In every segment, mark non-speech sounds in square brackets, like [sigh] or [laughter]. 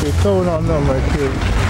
They throwing on them right here.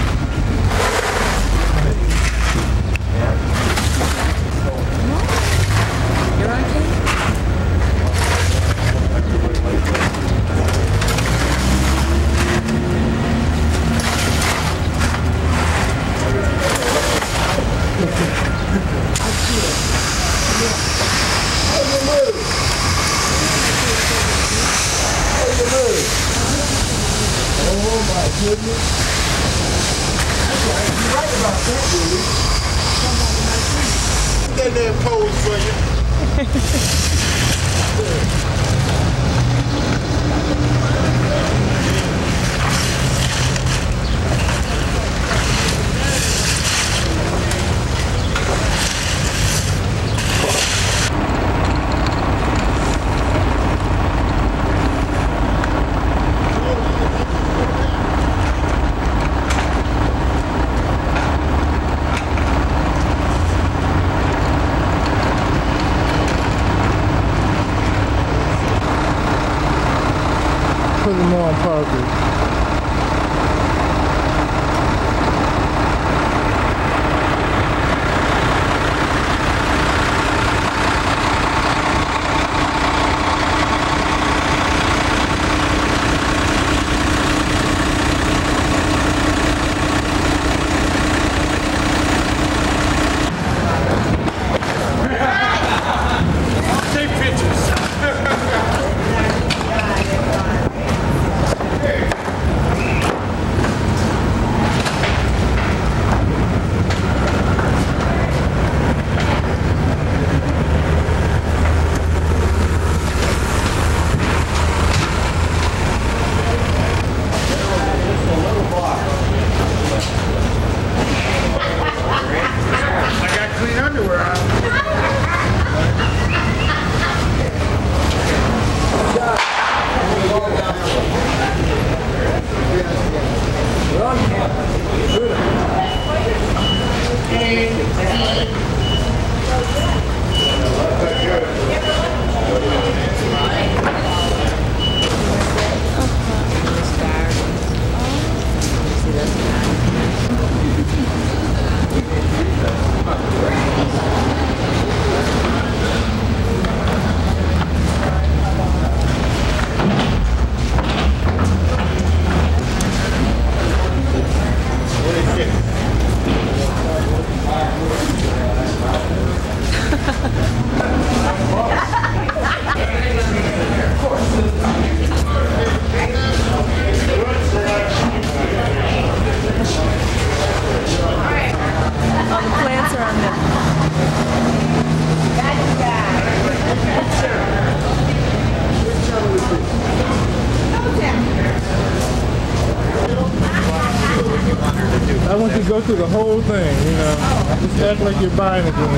Through the whole thing, you know. Just act like you're buying it.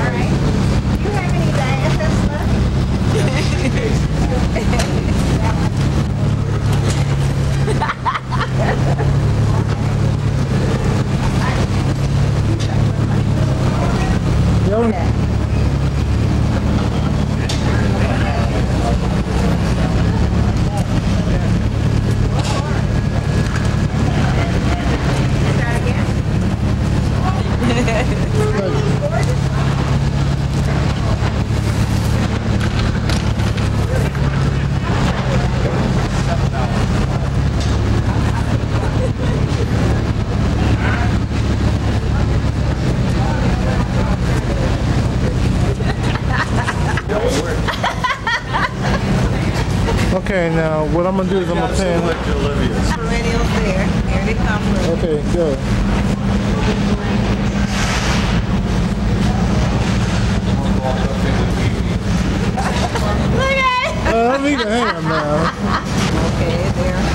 Okay, now what I'm gonna do is I'm gonna pan. perennials there. Here they come. Okay, go. Look at it. Uh, leave the hand now. Okay, there.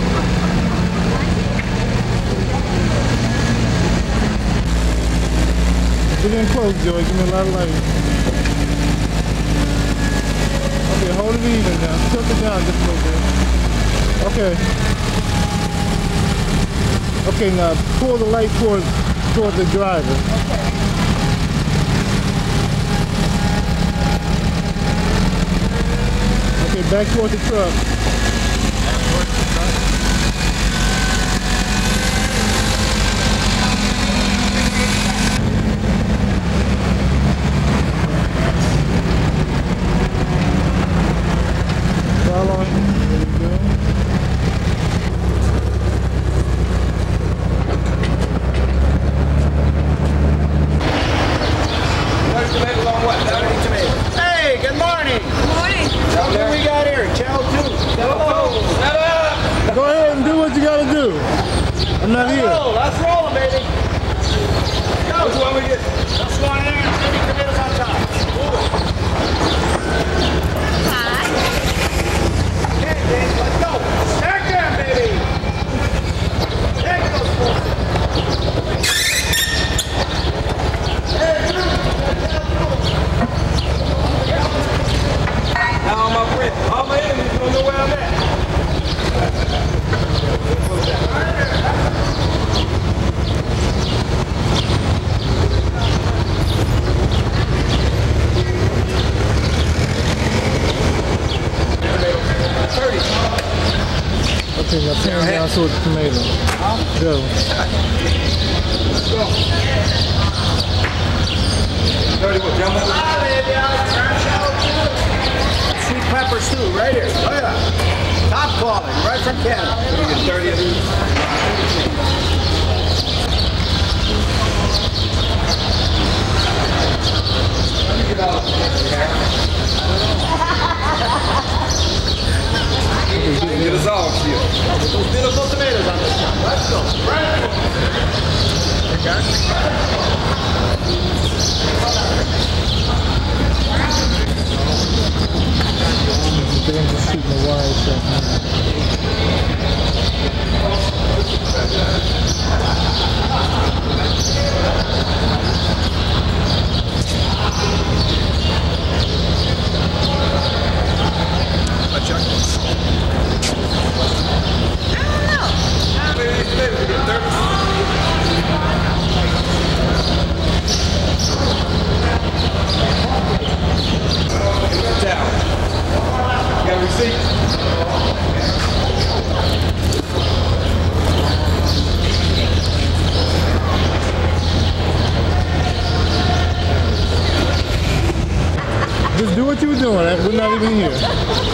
light, Joey. Give me a lot of light. Okay, hold it even now. Tilt it down just a little bit. Okay. Okay, now pull the light towards towards the driver. Okay. Okay, back towards the truck. Follow. There you go. Hey, good morning. Morning. What do we got here? Channel 2. Go ahead and do what you gotta do. I'm not here. Oh, let's roll 'em, baby. Go. One we get? Let's go in there my friend, all my enemies don't know where I'm at. Okay, now pan down towards the tomato. Go. Let's go. Sweet pepper stew right here. Oh, At that. Top right from Canada. You get 30 of these. Get us all killed. Those beautiful tomatoes on this one. Let's go. They're gonna just shoot the wire shut. Got a receipt? Just do what you were doing. We're not even here.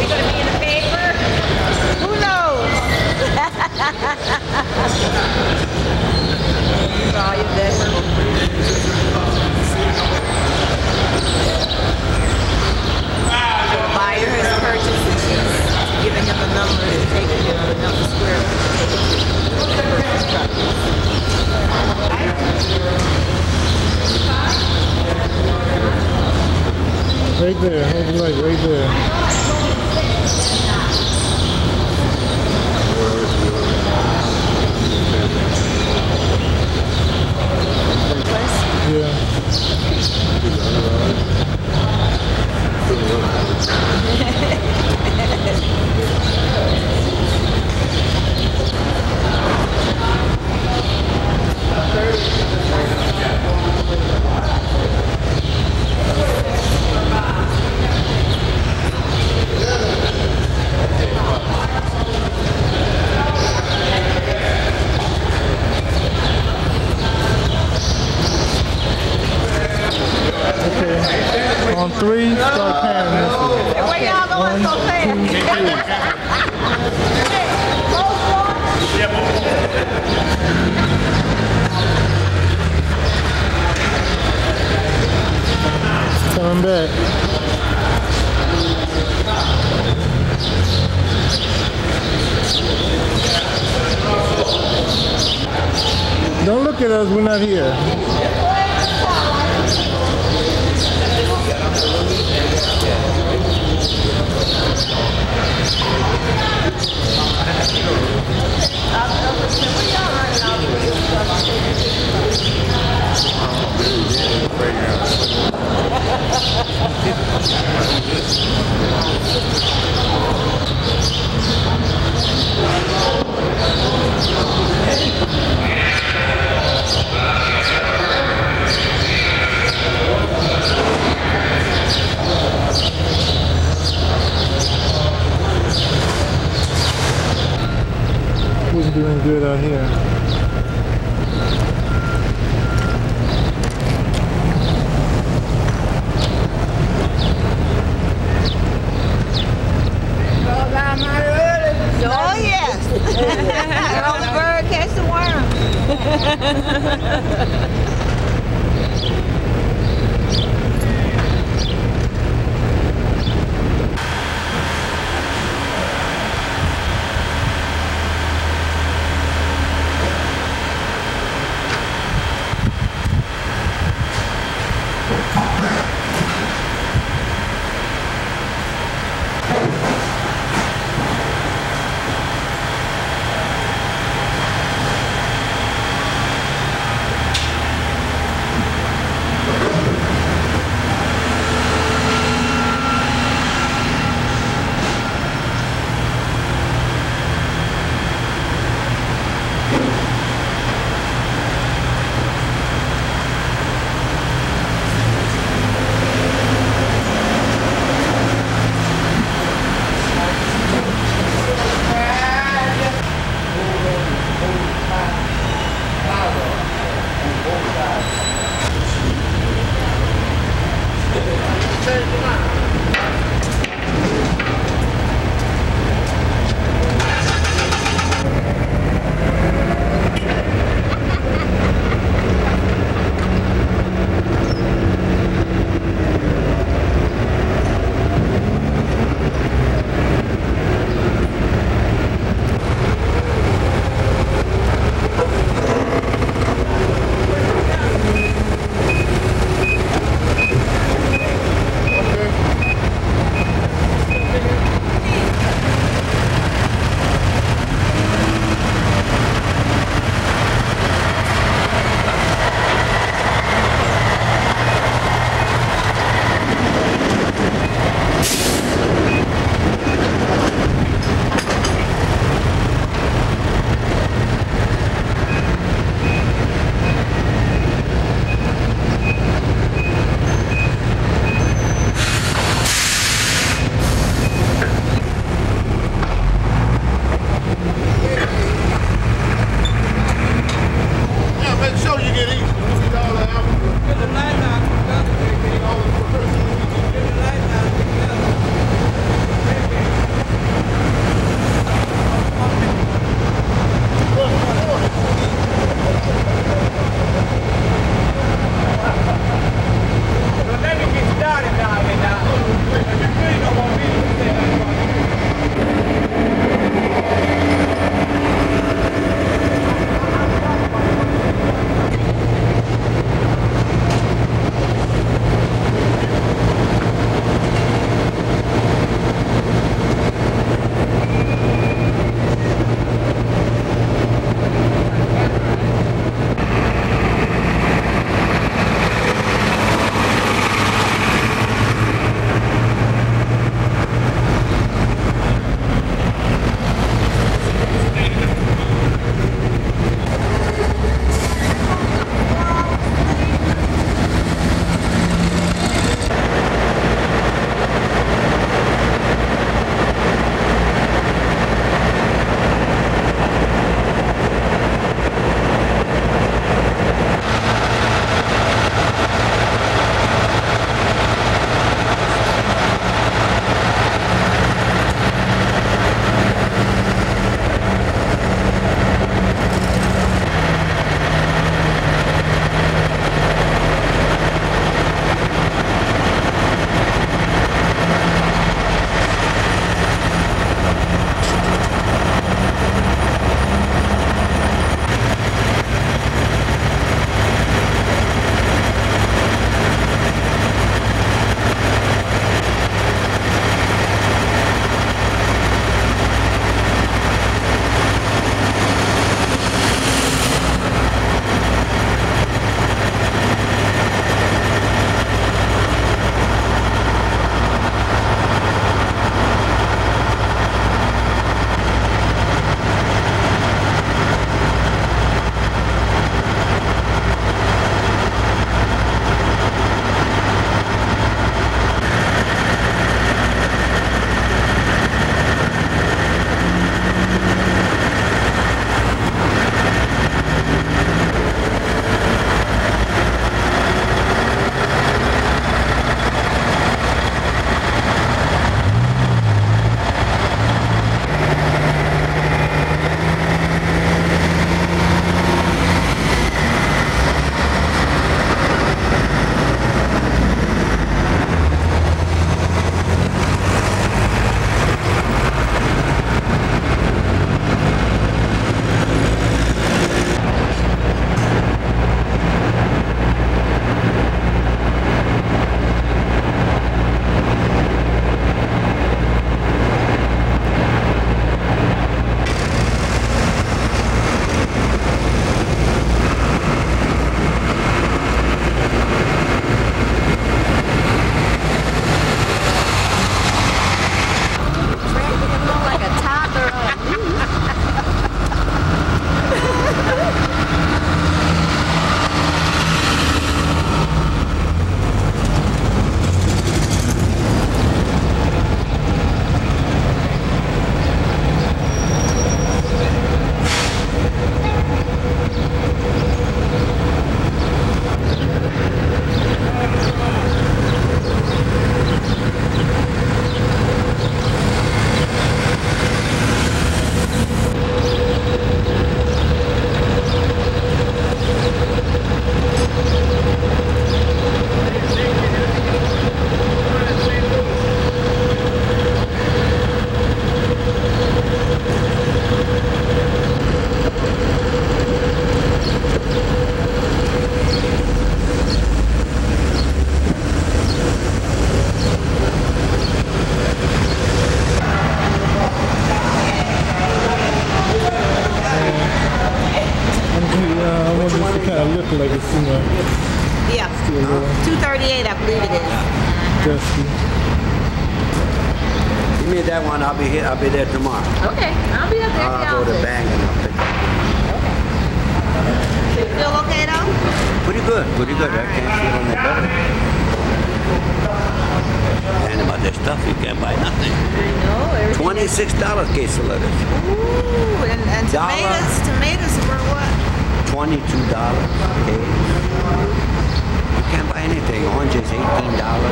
you get eat.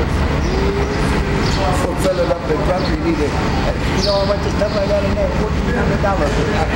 Dollars. Fill it up in truck. You need it. You know how much stuff I got in there? Fourteen hundred dollars. I've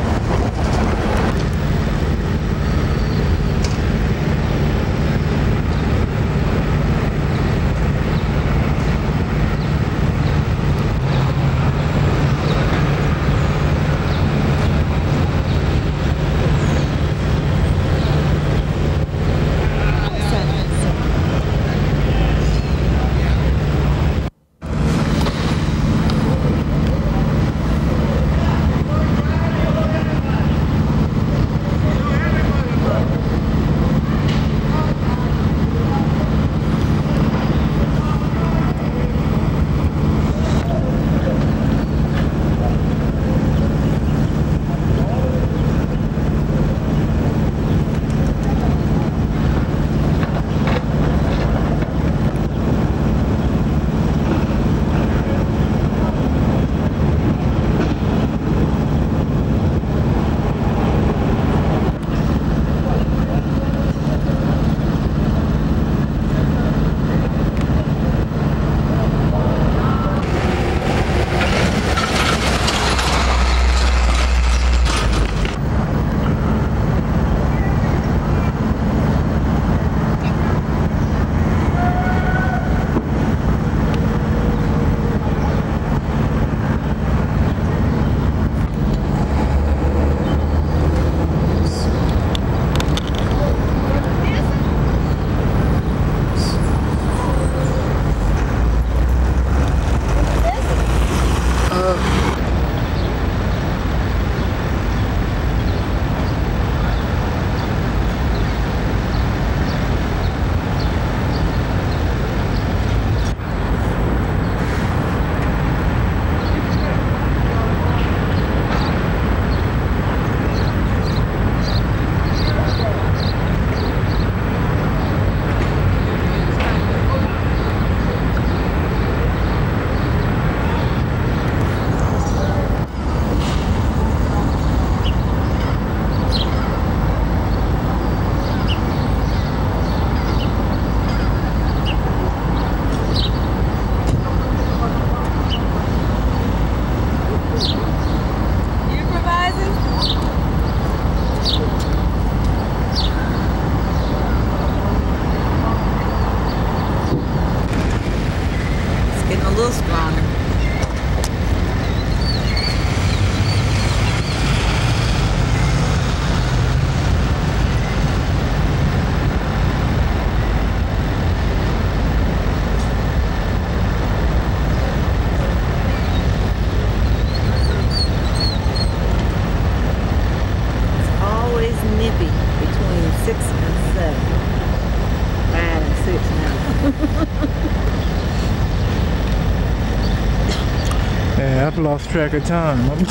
lost track of time. I'm [laughs]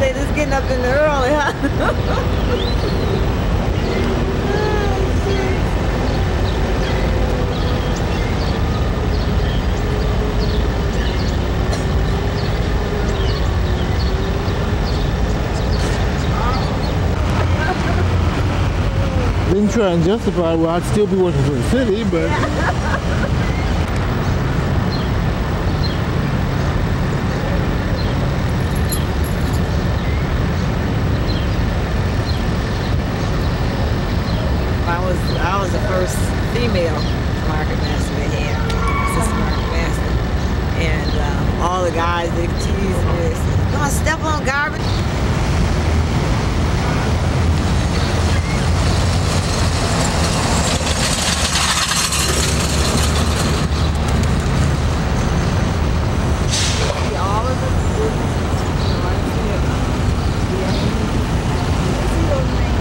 Say this getting up in the early, huh? Didn't try and justify well I'd still be working for the city, but [laughs] I was I was the first female market master they had, assistant market master, and uh, all the guys they tease me. They want to step on garbage? See all of the businesses, you know, I see it. Yeah. I see those things.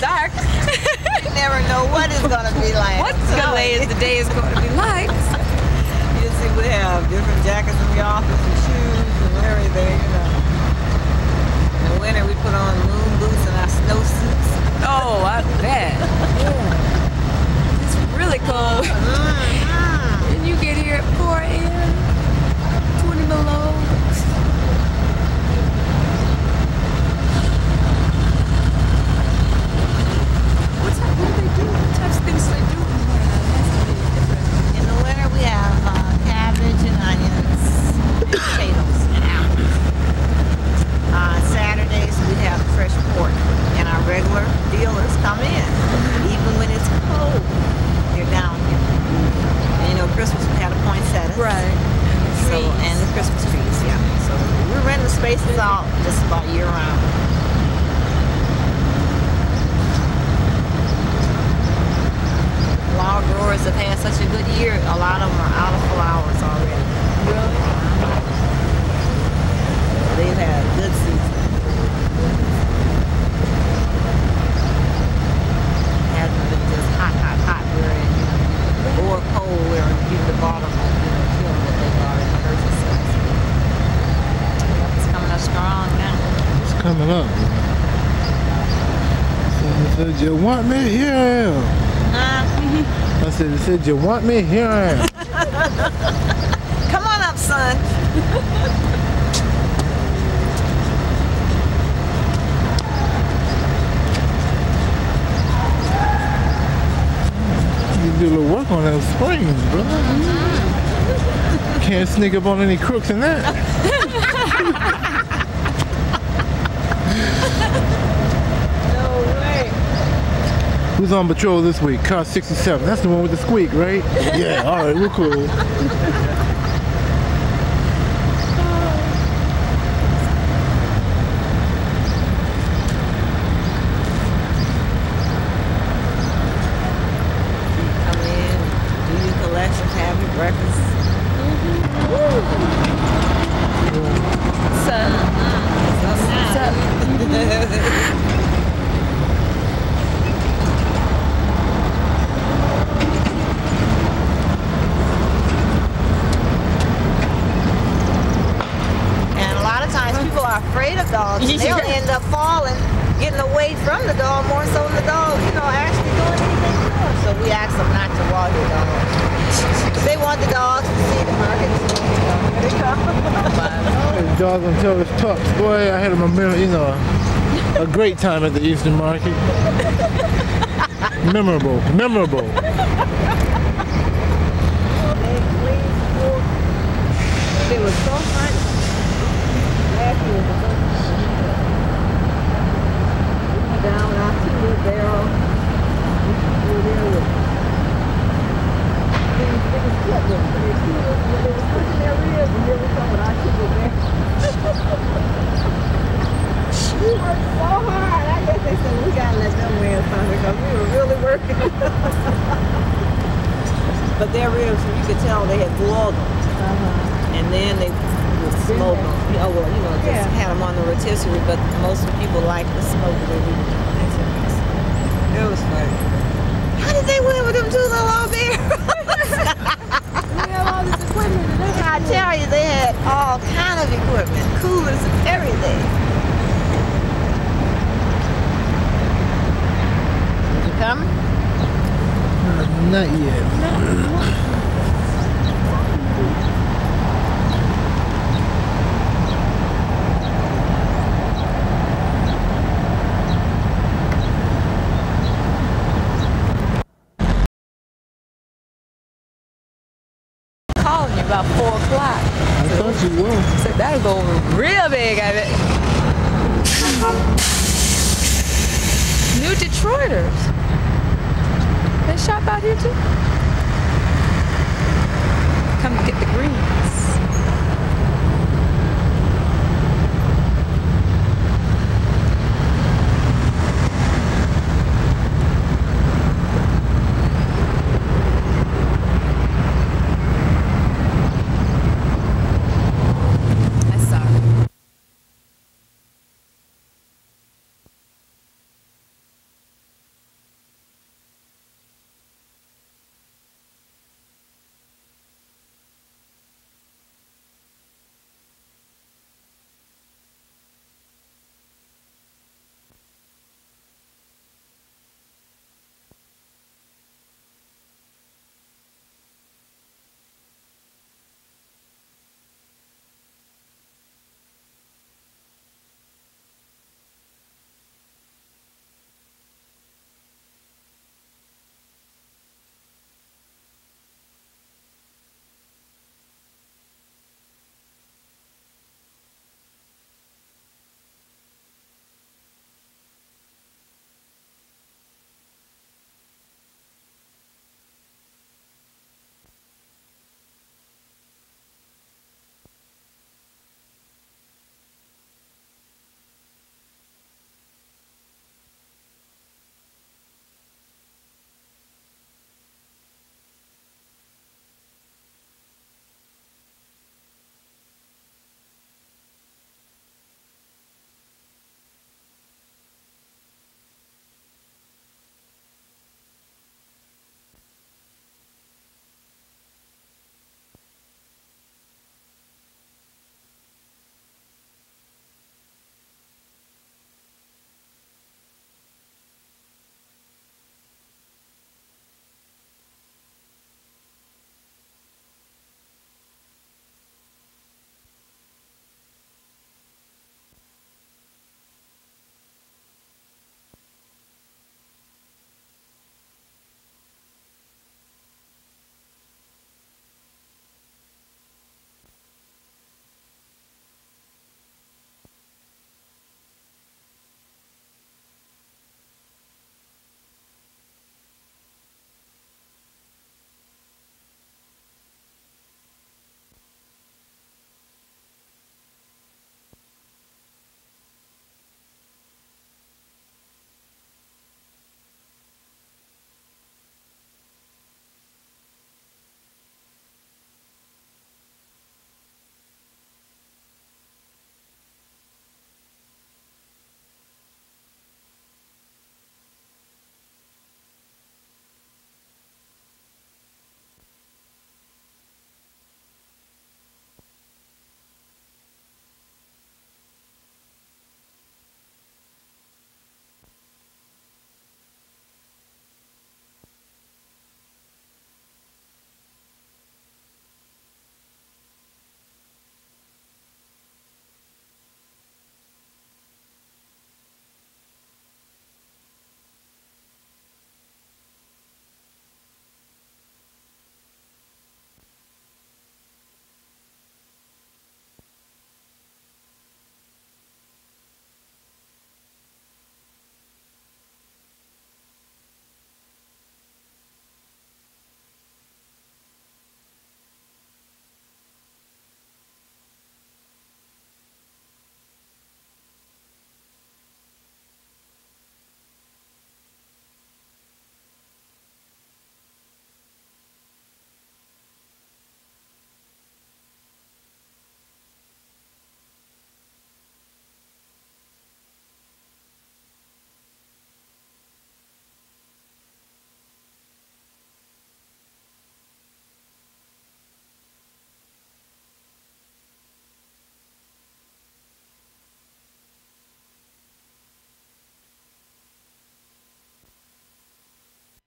Dark. You never know what it's gonna be like. What the the day is going to be like? You see, we have different jackets in the office and shoes and everything, you know. In the winter, we put on moon boots and our snowsuits. Oh, I bet. Yeah. It's really cold. Mm-hmm. And you get here at 4 a.m. 20 below. What's that? What do they do? What types of things do they do in the winter? That's gonna be different. In the winter, we have uh, cabbage and onions, and potatoes and apples. On Saturdays, we have fresh pork, and our regular dealers come in, even when it's cold. They're down here. And you know, Christmas we had a poinsettia. Right. So, and the Christmas trees, yeah. So we're renting spaces out just about year round. Flower growers have had such a good year. A lot of them are out of flowers already. Really? They've had a good season. Hasn't been just hot, hot, hot where it, or cold where you the bottom of you know, killing what they've already purchased. It's coming up strong now. It's coming up. So you want me? Here I am. I said, they said, you want me? Here I [laughs] am. Come on up, son. [laughs] You do a little work on those springs, brother. Mm-hmm. Can't sneak up on any crooks in that. [laughs] Who's on patrol this week? Car 67. That's the one with the squeak, right? Yeah, all right, we're cool. [laughs] Come in, do your collections, have your breakfast. So, so And a lot of times people are afraid of dogs. and They'll Yeah. end up falling, getting away from the dog more so than the dog, you know, actually doing anything to them. So we ask them not to walk the dog. They want the dogs to see the market. So, you know, here they come. Hey, Dog and tell his pups. Boy, I had a mem- you know, a great time at the Eastern Market. memorable, memorable. It was so was down there with things big as foot. They two little- they were cooking and. We worked so hard. I guess they said we gotta let them win something because we were really working. [laughs] But their ribs, you could tell they had boiled them. Uh-huh. And then they would smoke them. You know, well, you know, just Yeah. had them on the rotisserie, but most people like the smoke that we It was funny. How did they win with them two little old bears? [laughs] we have all this equipment. I tell you, they had all kind of equipment, coolers and everything. Did you come? Not yet. about 4 o'clock. I thought you were. So that'll go real big, I bet. New Detroiters. They shop out here too. Come get the green.